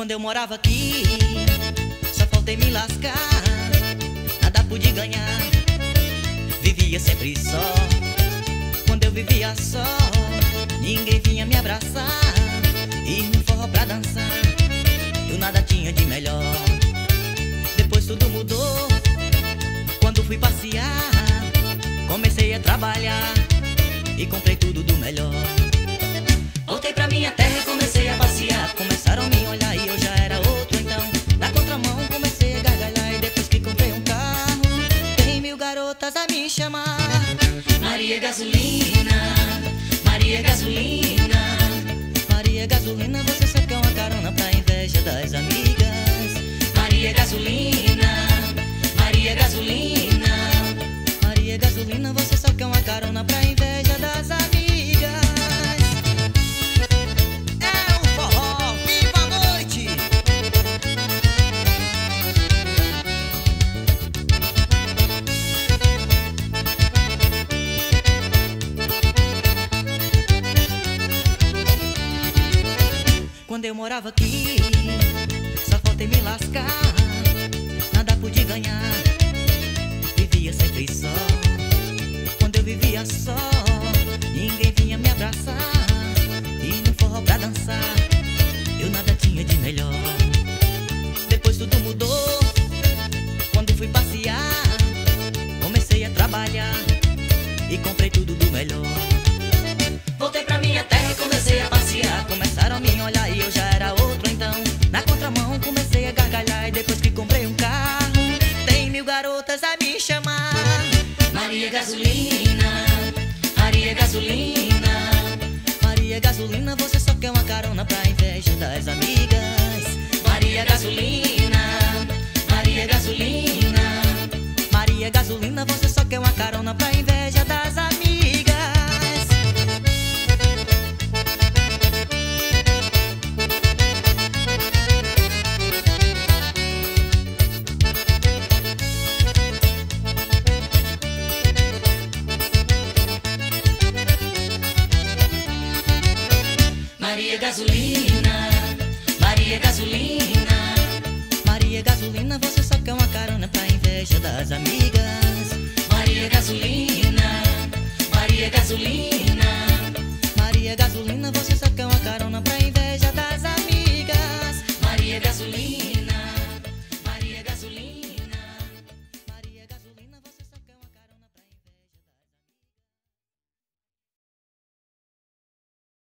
Quando eu morava aqui, só faltei me lascar. Nada pude ganhar, vivia sempre só. Quando eu vivia só, ninguém vinha me abraçar. E no forró pra dançar, eu nada tinha de melhor. Depois tudo mudou, quando fui passear, comecei a trabalhar e comprei tudo do melhor. Voltei pra minha terra e comecei a passear. Chamar. Maria Gasolina, Maria Gasolina, Quando eu morava aqui, só faltei me lascar. Nada pude ganhar, vivia sempre só. Quando eu vivia só, ninguém vinha me abraçar. E no forró pra dançar, eu nada tinha de melhor. Depois tudo mudou, quando fui passear, comecei a trabalhar e comprei tudo do melhor. Me chamar. Maria Gasolina, Maria Gasolina, Maria Gasolina, Maria Gasolina, Maria Gasolina, você só quer uma carona pra inveja das amigas. Maria Gasolina, Maria Gasolina,